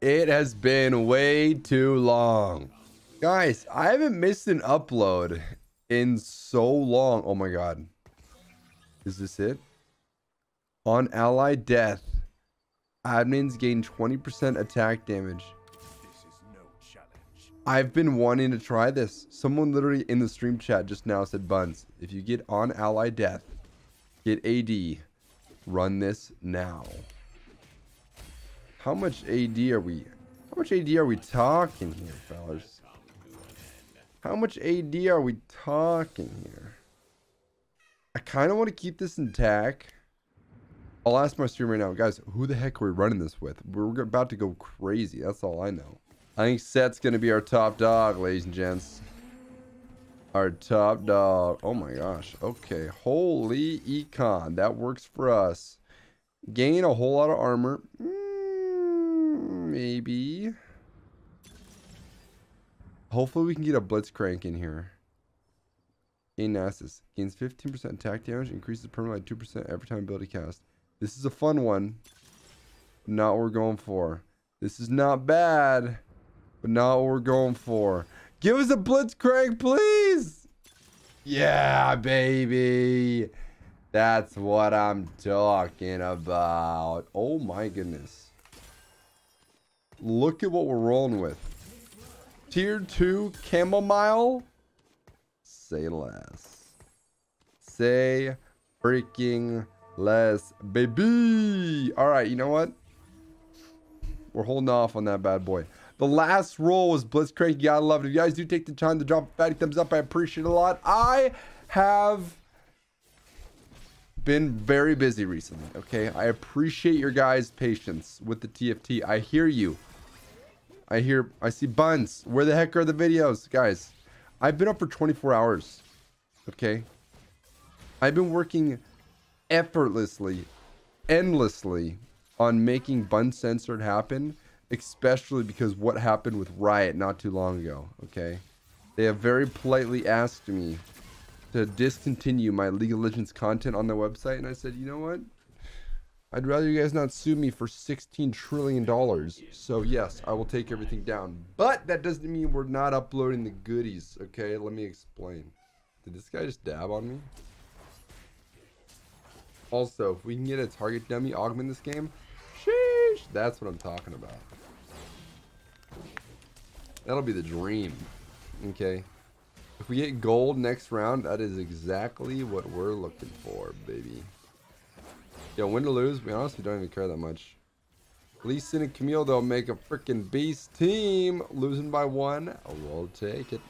It has been way too long. Guys, I haven't missed an upload in so long. Oh my god. Is this it? On ally death, admins gain 20% attack damage. No I've been wanting to try this. Someone literally in the stream chat just now said, Buns, if you get on ally death, get AD, run this now. How much AD are we? How much AD are we talking here, fellas? How much AD are we talking here? I kind of want to keep this intact. I'll ask my stream right now. Guys, who the heck are we running this with? We're about to go crazy. That's all I know. I think Sett's going to be our top dog, ladies and gents. Our top dog. Oh my gosh. Okay. Holy econ. That works for us. Gain a whole lot of armor. Mm, maybe. Hopefully we can get a Blitzcrank in here. Nasus. Gains 15% attack damage. Increases permanently 2% every time ability cast. This is a fun one. Not what we're going for. This is not bad. But not what we're going for. Give us a Blitzcrank, please. Yeah, baby. That's what I'm talking about. Oh my goodness. Look at what we're rolling with. Tier 2 Camille. Say less. Say freaking less, baby. All right, you know what? We're holding off on that bad boy. The last roll was Blitzcrank. You gotta love it. If you guys do take the time to drop a fatty thumbs up, I appreciate it a lot. I have been very busy recently, okay? I appreciate your guys' patience with the TFT. I hear you. I hear, I see buns. Where the heck are the videos? Guys, I've been up for 24 hours, okay? I've been working effortlessly, endlessly on making Bun Censored happen, especially because what happened with Riot not too long ago, okay? They have very politely asked me to discontinue my League of Legends content on their website, and I said, you know what? I'd rather you guys not sue me for $16 trillion. So yes, I will take everything down. But that doesn't mean we're not uploading the goodies, okay? Let me explain. Did this guy just dab on me? Also, if we can get a target dummy augment this game, sheesh, that's what I'm talking about. That'll be the dream, okay? If we get gold next round, that is exactly what we're looking for, baby. Yo, win or lose, we honestly don't even care that much. Lee Sin and Camille, they'll make a freaking beast team. Losing by one, we'll take it.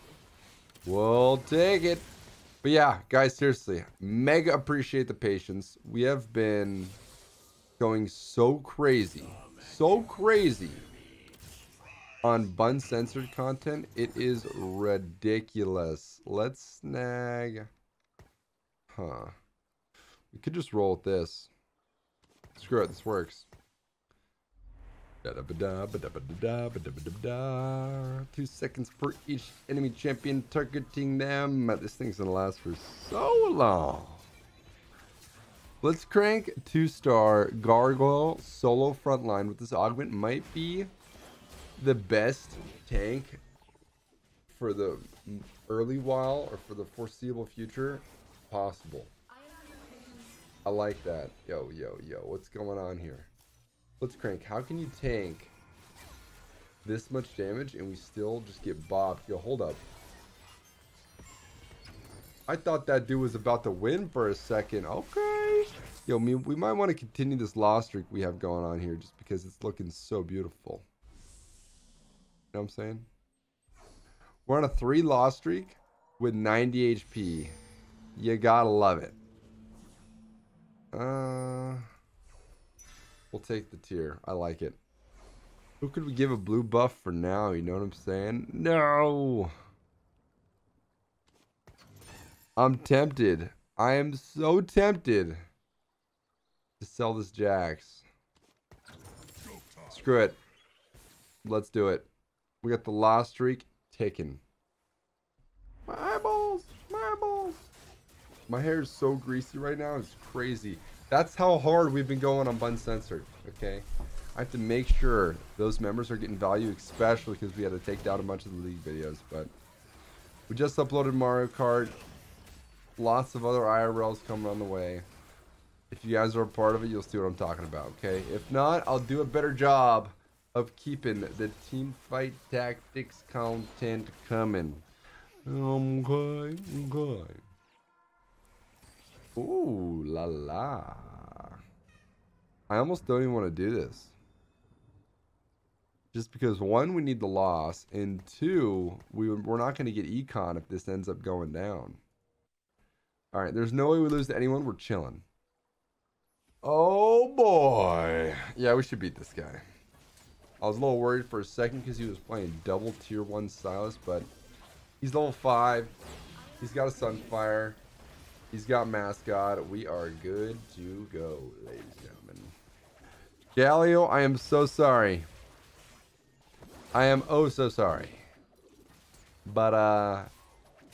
We'll take it. But yeah, guys, seriously, mega appreciate the patience. We have been going so crazy, so crazy on bun censored content. It is ridiculous. Let's snag. Huh. We could just roll with this. Screw it, this works. Two seconds per each enemy champion targeting them. Uh, this thing's gonna last for so long. Let's crank two star gargoyle solo frontline with this augment might be the best tank for the early while or for the foreseeable future possible. I like that. Yo, yo, yo. What's going on here? Let's crank. How can you tank this much damage and we still just get bopped? Yo, hold up. I thought that dude was about to win for a second. Okay. Yo, me, we might want to continue this loss streak we have going on here just because it's looking so beautiful. You know what I'm saying? We're on a three loss streak with 90 HP. You gotta love it. Uh, we'll take the tier. I like it. Who could we give a blue buff for now? You know what I'm saying? No. I'm tempted. I am so tempted to sell this Jax. Screw it. Let's do it. We got the last streak taken. My eyeballs! My hair is so greasy right now. It's crazy. That's how hard we've been going on Bun Censored, okay? I have to make sure those members are getting value, especially because we had to take down a bunch of the league videos. But we just uploaded Mario Kart. Lots of other IRLs coming on the way. If you guys are a part of it, you'll see what I'm talking about, okay? If not, I'll do a better job of keeping the team fight tactics content coming. Okay, okay. Ooh, la la. I almost don't even want to do this. Just because one, we need the loss, and two, we, we're not going to get econ if this ends up going down. All right, there's no way we lose to anyone. We're chilling. Oh boy. Yeah, we should beat this guy. I was a little worried for a second because he was playing double tier 1 Sylas, but he's level 5. He's got a Sunfire. He's got Mascot. We are good to go, ladies and gentlemen. Galio, I am so sorry. I am oh so sorry. But, uh,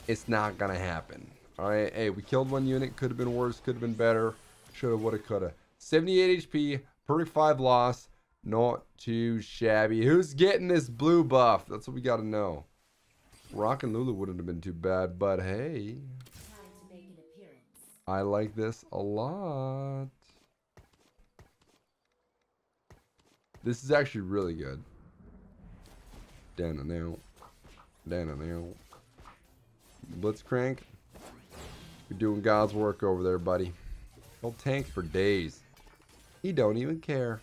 it's not gonna happen. Alright, hey, we killed one unit. Could have been worse, could have been better. Shoulda, woulda, coulda. 78 HP, perfect 5 loss. Not too shabby. Who's getting this blue buff? That's what we gotta know. Rock and Lulu wouldn't have been too bad, but hey. I like this a lot. This is actually really good. Down and out. Down and out. Blitzcrank. You're doing God's work over there, buddy. He'll tank for days. He don't even care.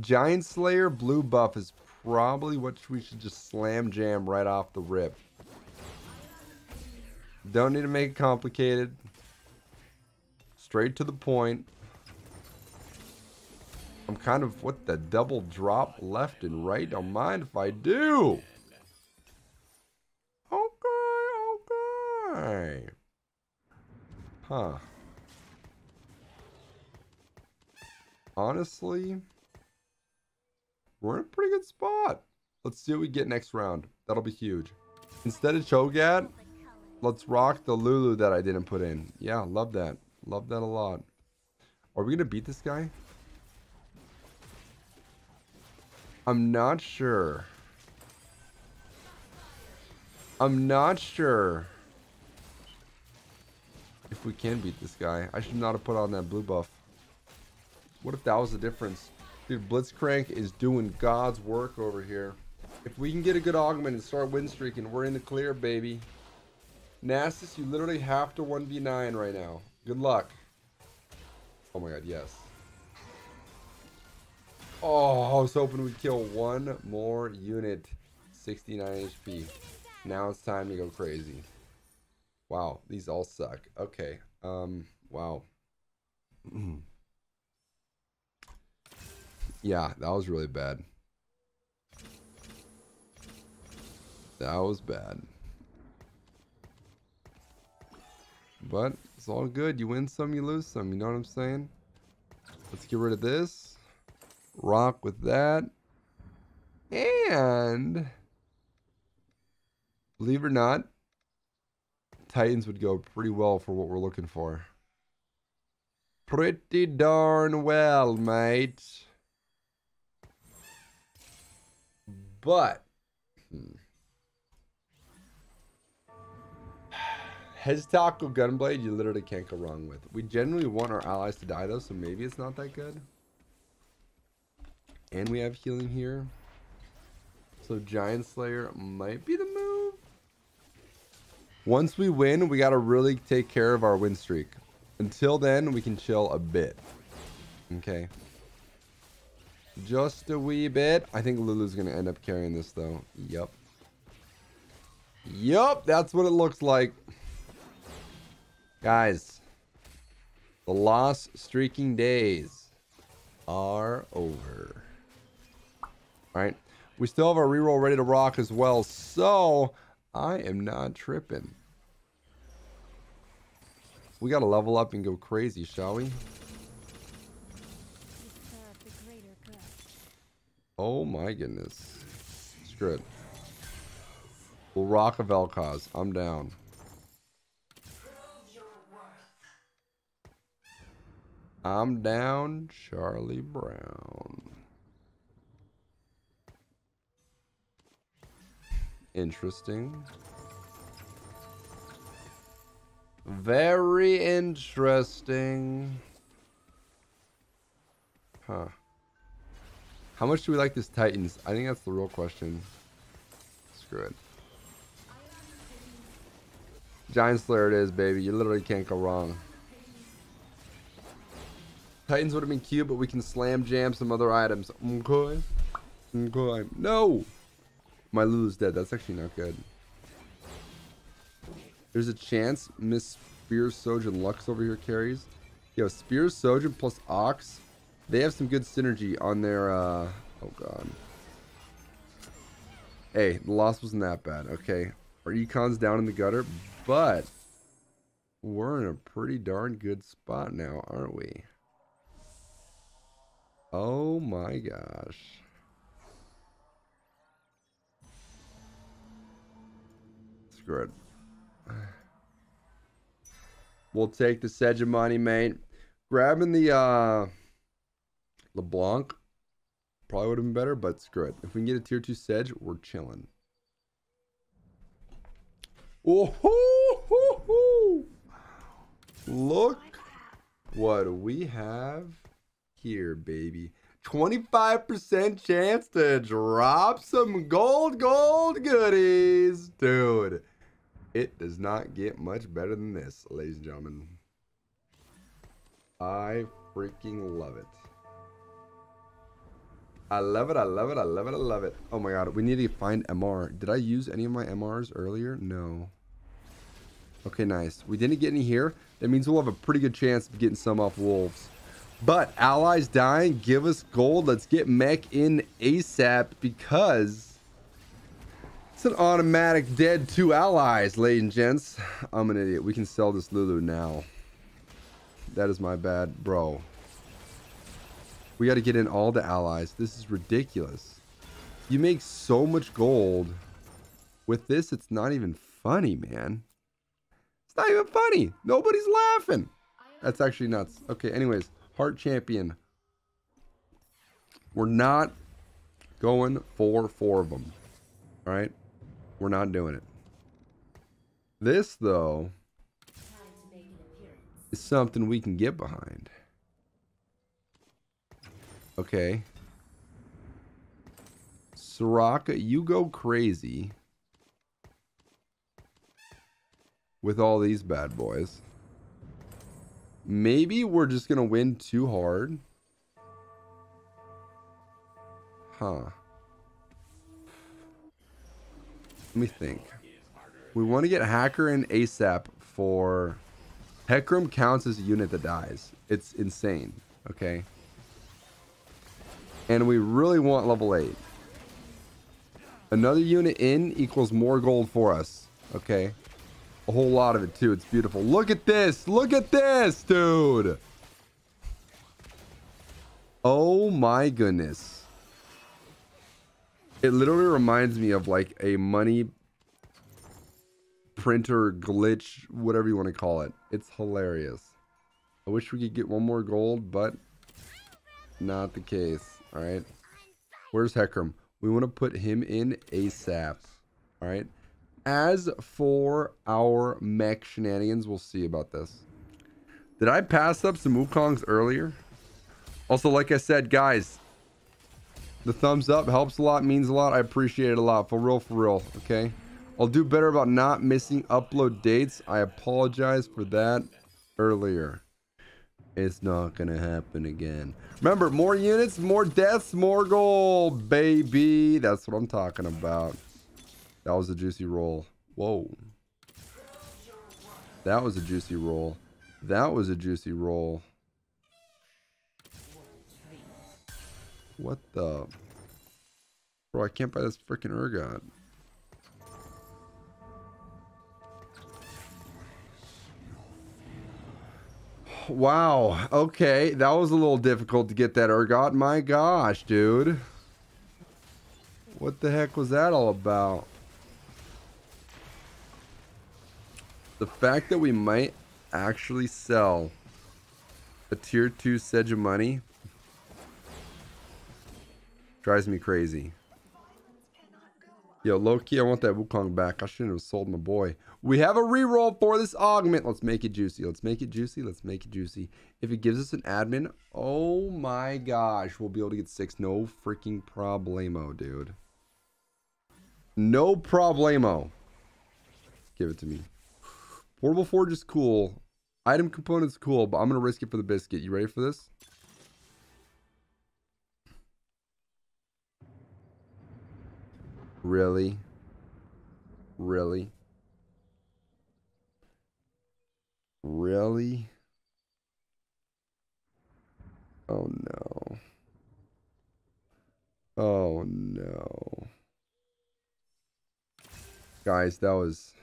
Giant Slayer blue buff is probably what we should just slam jam right off the rip. Don't need to make it complicated. Straight to the point. I'm kind of, what the double drop left and right? Don't mind if I do. Okay, okay. Huh. Honestly, we're in a pretty good spot. Let's see what we get next round. That'll be huge. Instead of Cho'Gath, let's rock the Lulu that I didn't put in. Yeah, love that. Love that a lot. Are we going to beat this guy? I'm not sure. I'm not sure if we can beat this guy. I should not have put on that blue buff. What if that was the difference? Dude, Blitzcrank is doing God's work over here. If we can get a good augment and start win streaking, we're in the clear, baby. Nasus, you literally have to 1v9 right now. Good luck. Oh my god, yes. Oh, I was hoping we'd kill one more unit. 69 HP. Now it's time to go crazy. Wow, these all suck. Okay. Um, wow. Yeah, that was really bad. That was bad. But it's all good. You win some, you lose some. You know what I'm saying? Let's get rid of this. Rock with that. And believe it or not, Titans would go pretty well for what we're looking for. Pretty darn well, mate. But hmm. Hextech Gunblade, you literally can't go wrong with. We generally want our allies to die though, so maybe it's not that good. And we have healing here. So Giant Slayer might be the move. Once we win, we got to really take care of our win streak. Until then, we can chill a bit. Okay. Just a wee bit. I think Lulu's going to end up carrying this, though. Yup. Yup, that's what it looks like. Guys, the lost streaking days are over. All right. We still have our reroll ready to rock as well, so I am not tripping. We got to level up and go crazy, shall we? Oh my goodness. Screw it. We'll rock a Vel'Koz. I'm down. I'm down, Charlie Brown. Interesting. Very interesting. Huh. How much do we like this Titans? I think that's the real question. Screw it. Giant Slayer it is, baby. You literally can't go wrong. Titans would have been cute, but we can slam jam some other items. Okay. Okay. No! My Lulu's dead. That's actually not good. There's a chance Miss Spears, Sojin, Lux over here carries. Yo, Spear, Sojin plus Ox. They have some good synergy on their, uh... Oh, God. Hey, the loss wasn't that bad, okay? Our econ's down in the gutter, but... We're in a pretty darn good spot now, aren't we? Oh my gosh. Screw it. We'll take the Sejuani, mate. Grabbing the uh, LeBlanc probably would have been better, but screw it. If we can get a tier 2 Sedge, we're chilling. Oh, hoo, hoo, look what we have here, baby. 25% chance to drop some gold, gold goodies. Dude, it does not get much better than this, ladies and gentlemen. I freaking love it. I love it, I love it, I love it, I love it. Oh my god, we need to find MR. Did I use any of my MRs earlier? No. Okay, nice. We didn't get any here. That means we'll have a pretty good chance of getting some off Wolves. But allies dying, give us gold. Let's get mech in ASAP because it's an automatic dead two allies, ladies and gents. I'm an idiot. We can sell this Lulu now. That is my bad, bro. We got to get in all the allies. This is ridiculous. You make so much gold. With this, it's not even funny, man. It's not even funny. Nobody's laughing. That's actually nuts. Okay, anyways. Heart Champion. We're not going for four of them. All right? We're not doing it. This, though, is something we can get behind. Okay. Soraka, you go crazy with all these bad boys. Maybe we're just going to win too hard. Huh. Let me think. We want to get Hacker and ASAP for... Hecarim counts as a unit that dies. It's insane. Okay. And we really want level 8. Another unit in equals more gold for us. Okay. A whole lot of it too. It's beautiful. Look at this. Look at this, dude. Oh my goodness. It literally reminds me of like a money printer glitch, whatever you want to call it. It's hilarious. I wish we could get one more gold, but not the case. All right. Where's Hecarim? We want to put him in ASAP. All right. As for our mech shenanigans, we'll see about this. Did I pass up some Wukongs earlier? Also, like I said, guys, the thumbs up helps a lot, means a lot. I appreciate it a lot. For real, for real. Okay. I'll do better about not missing upload dates. I apologize for that earlier. It's not going to happen again. Remember, more units, more deaths, more gold, baby. That's what I'm talking about. That was a juicy roll. Whoa. That was a juicy roll. That was a juicy roll. What the? Bro, I can't buy this freaking Urgot. Wow. Okay. That was a little difficult to get that Urgot. My gosh, dude. What the heck was that all about? The fact that we might actually sell A tier 2 Sedge of money. Drives me crazy. Yo, low key, I want that Wukong back. I shouldn't have sold my boy. We have a reroll for this augment. Let's make it juicy. Let's make it juicy. Let's make it juicy. If it gives us an admin, oh my gosh, we'll be able to get six. No freaking problemo, dude. No problemo. Give it to me. Portable Forge is cool. Item component's cool, but I'm going to risk it for the biscuit. You ready for this? Really? Really? Really? Oh no. Oh no. Guys, that was...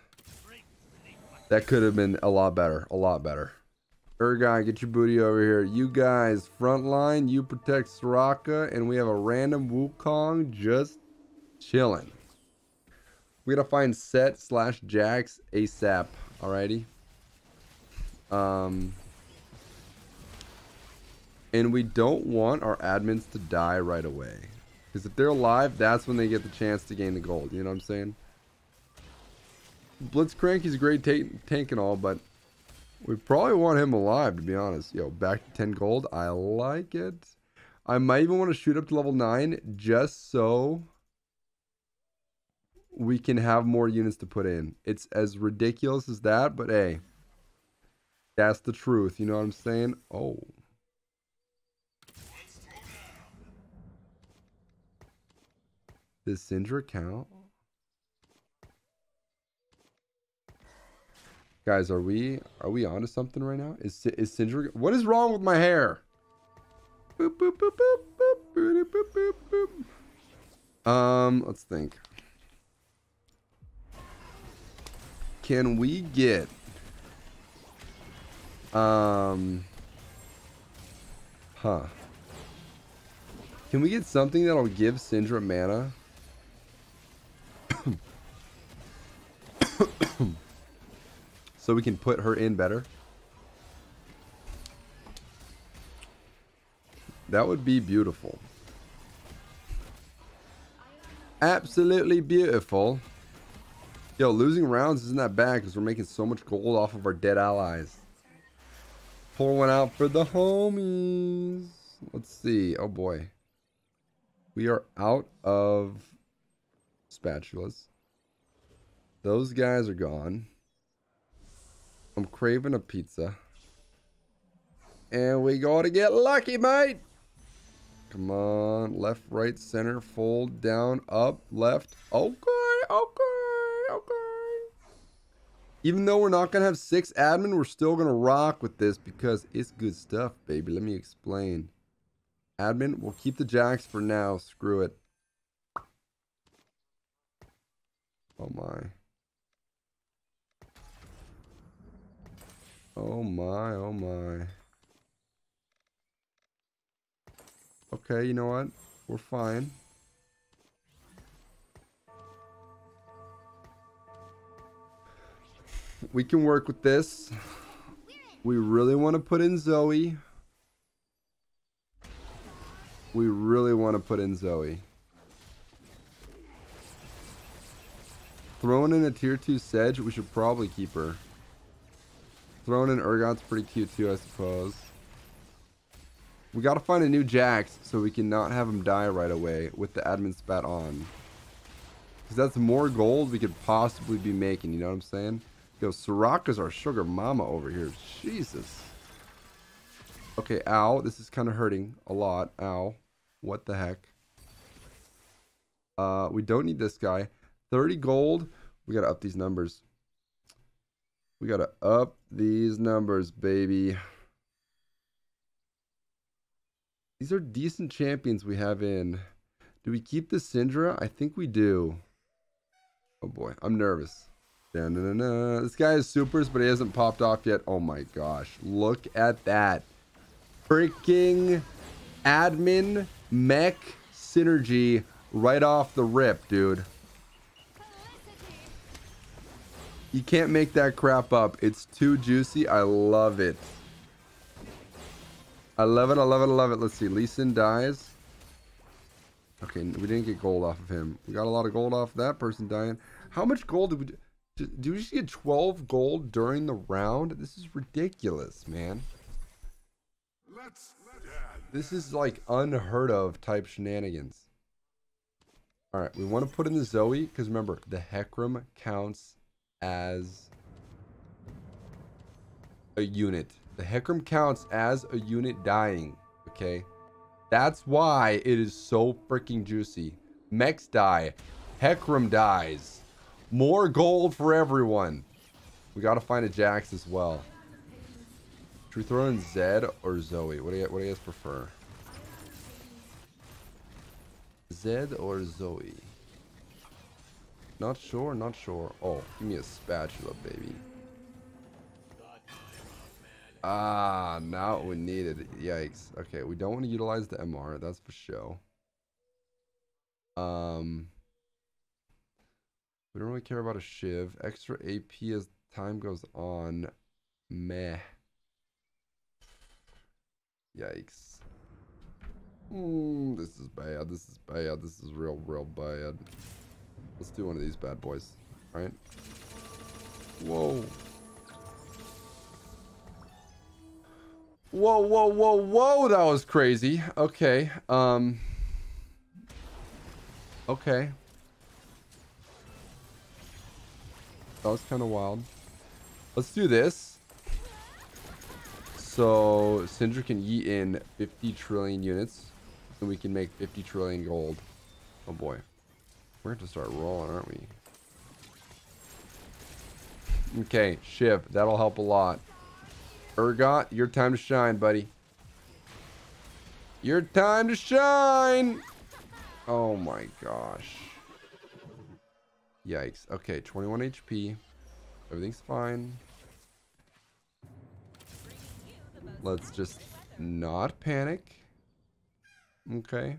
That could have been a lot better. A lot better. Urgot, get your booty over here. You guys, front line, you protect Soraka, and we have a random Wukong just chilling. We gotta find Sett slash Jax ASAP. Alrighty. Um, and we don't want our admins to die right away. Because if they're alive, that's when they get the chance to gain the gold. You know what I'm saying? Blitzcrank, he's a great tank and all, but we probably want him alive, to be honest. Yo, back to 10 gold. I like it. I might even want to shoot up to level 9 just so we can have more units to put in. It's as ridiculous as that, but hey, that's the truth. You know what I'm saying? Oh. Does Syndra count? Guys, are we are we onto something right now? Is is Syndra? What is wrong with my hair? Boop, boop, boop, um, let's think. Can we get um huh. Can we get something that'll give Syndra mana? so we can put her in better? That would be beautiful. Absolutely beautiful. Yo, losing rounds isn't that bad because we're making so much gold off of our dead allies. Pour one out for the homies. Let's see. Oh boy. We are out of spatulas. Those guys are gone. I'm craving a pizza. And we gotta get lucky, mate. Come on. Left, right, center, fold, down, up, left. Okay, okay. Okay. Even though we're not to have six admin, we're still to rock with this because it's good stuff, baby. Let me explain. Admin, we'll keep the Jax for now. Screw it. Oh my. Oh my, oh my. Okay, you know what? We're fine. we can work with this. We really want to put in Zoe. We really want to put in Zoe. Throwing in a tier 2 Sedge, we should probably keep her. Throwing in Urgot's pretty cute too, I suppose. We gotta find a new Jax so we can not have him die right away with the admin spat on. Because that's more gold we could possibly be making, you know what I'm saying? Yo, Soraka's our sugar mama over here. Jesus. Okay, ow. This is kind of hurting a lot. Ow. What the heck? Uh, we don't need this guy. 30 gold. We got to up these numbers. We got to up these numbers, baby. These are decent champions we have in. Do we keep the Syndra? I think we do. Oh boy, I'm nervous. -na -na -na. This guy is supers, but he hasn't popped off yet. Oh my gosh. Look at that. Freaking admin mech synergy right off the rip, dude. You can't make that crap up. It's too juicy. I love it. I love it, I love it, I love it. Let's see. Lee Sin dies. Okay, we didn't get gold off of him. We got a lot of gold off of that person dying. How much gold did we... Do we just get 12 gold during the round? This is ridiculous, man. Let's This is like unheard of type shenanigans. Alright, we want to put in the Zoe, because remember, the Hecarim counts as a unit. The Hecarim counts as a unit dying, okay? That's why it is so freaking juicy. Mechs die. Hecarim dies. More gold for everyone. We gotta find a Jax as well. Should we throw in Zed or Zoe? What do you, what do you guys prefer? Zed or Zoe? Not sure, not sure. Oh, give me a spatula, baby. Ah, now we need it. Yikes. Okay, we don't want to utilize the MR. That's for show. Um, we don't really care about a Shiv. Extra AP as time goes on. Meh. Yikes. Mm, this is bad. This is bad. This is real, real bad. Let's do one of these bad boys. Right? Whoa. Whoa, whoa, whoa, whoa, that was crazy. Okay, um... Okay. That was kind of wild. Let's do this. So, Syndra can eat in 50 trillion units. And we can make 50 trillion gold. Oh boy. We're going to start rolling, aren't we? Okay, Shiv. That'll help a lot. Urgot, your time to shine, buddy. Your time to shine! Oh my gosh. Yikes. Okay, 21 HP. Everything's fine. Let's just not panic. Okay.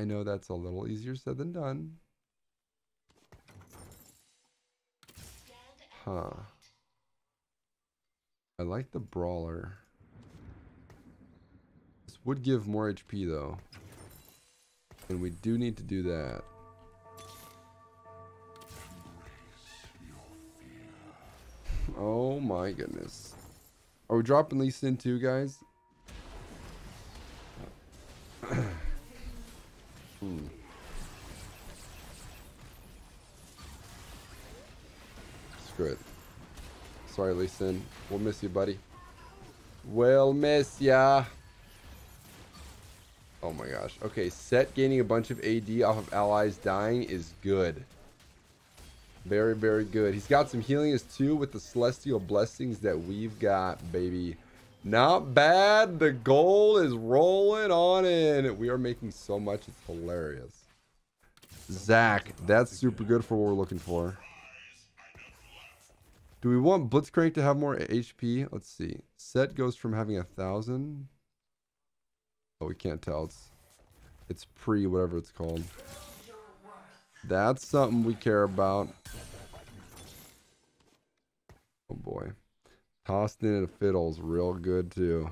I know that's a little easier said than done. Huh. I like the brawler. This would give more HP though. And we do need to do that. Oh my goodness. Are we dropping Lee Sin too, guys? Screw it. Sorry, Lee. We'll miss you, buddy. We'll miss ya. Oh my gosh. Okay, Sett gaining a bunch of AD off of allies dying is good. Very, very good. He's got some healing as too with the celestial blessings that we've got, baby. Not bad. The goal is rolling on in. We are making so much. It's hilarious. Zach, that's super good for what we're looking for. Do we want Blitzcrank to have more HP? Let's see. Sett goes from having a thousand. Oh, we can't tell. It's it's pre whatever it's called. That's something we care about. Oh boy. Tossed in a fiddle's real good too.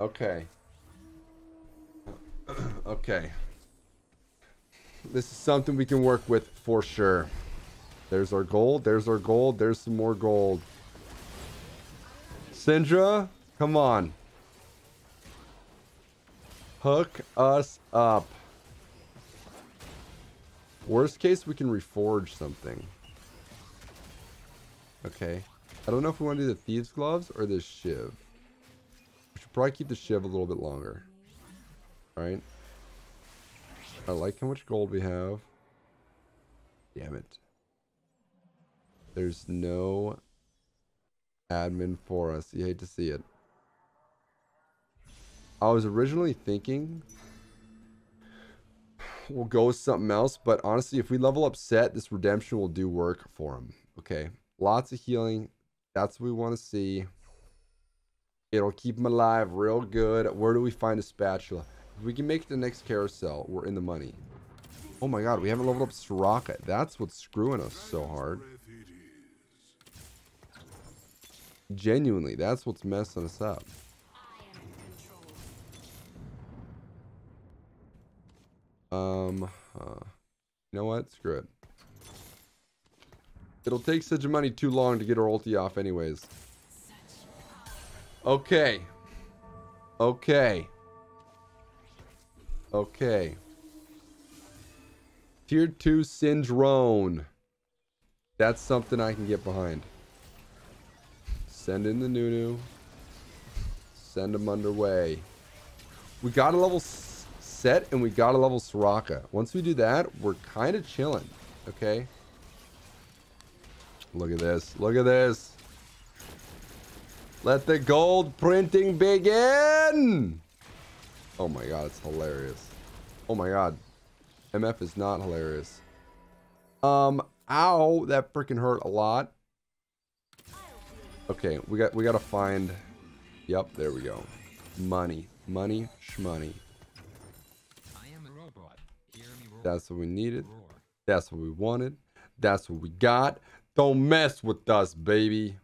Okay. okay. This is something we can work with for sure. There's our gold. There's our gold. There's some more gold. Syndra, come on. Hook us up. Worst case, we can reforge something. Okay. I don't know if we want to do the Thieves Gloves or the Shiv. We should probably keep the Shiv a little bit longer. Alright. I like how much gold we have. Damn it. There's no admin for us. You hate to see it. I was originally thinking we'll go with something else, but honestly, if we level up Sett, this redemption will do work for him. Okay. Lots of healing. That's what we want to see. It'll keep him alive real good. Where do we find a spatula? If we can make the next carousel, we're in the money. Oh my god, we haven't leveled up Soraka. That's what's screwing us so hard. Genuinely, that's what's messing us up. Um, uh, you know what? Screw it. It'll take such Money too long to get her ulti off anyways. Okay. Okay. Okay. Tier 2 Syndra. That's something I can get behind. Send in the Nunu. Send them underway. We got a level Sett and we got a level Soraka. Once we do that, we're kind of chilling. Okay? Look at this. Look at this. Let the gold printing begin! Oh my god, it's hilarious. Oh my god. MF is not hilarious. Um, ow, that freaking hurt a lot. Okay, we got we gotta find Yep, there we go. Money. Money, shmoney. That's what we needed. That's what we wanted. That's what we got. Don't mess with us, baby.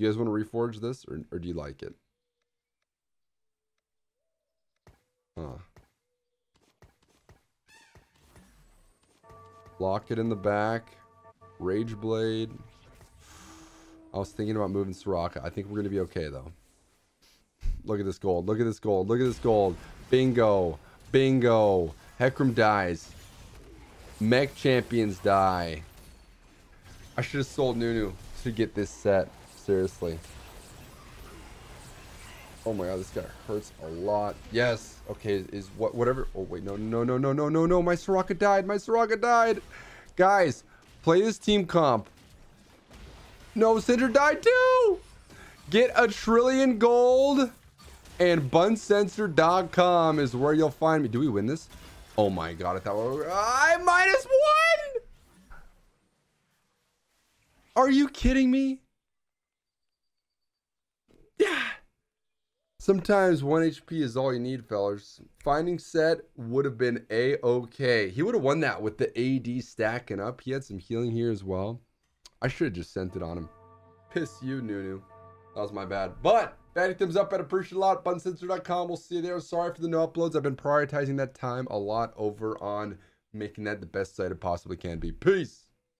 You guys want to reforge this or, or do you like it? Huh. Lock it in the back. Rage Blade. I was thinking about moving Soraka. I think we're going to be okay, though. Look at this gold. Look at this gold. Look at this gold. Bingo. Bingo. Hecarim dies. Mech champions die. I should have sold Nunu to get this Sett. Seriously. Oh my god, this guy hurts a lot. Yes. Okay, is, is what whatever. Oh wait, no, no, no, no, no, no, no. My Soraka died. My Soraka died. Guys, play this team comp. No, Syndra died too. Get a trillion gold. And bunsensor.com is where you'll find me. Do we win this? Oh my god, I thought we were... I minus one! Are you kidding me? Yeah. Sometimes 1 HP is all you need, fellas. Finding Sett would have been a-okay. He would have won that with the AD stacking up. He had some healing here as well. I should have just sent it on him. Piss you, Nunu. That was my bad. But Batting thumbs up, I'd appreciate a lot. Bunsensor.com. We'll see you there. Sorry for the no uploads. I've been prioritizing that time a lot over on making that the best site it possibly can be. Peace.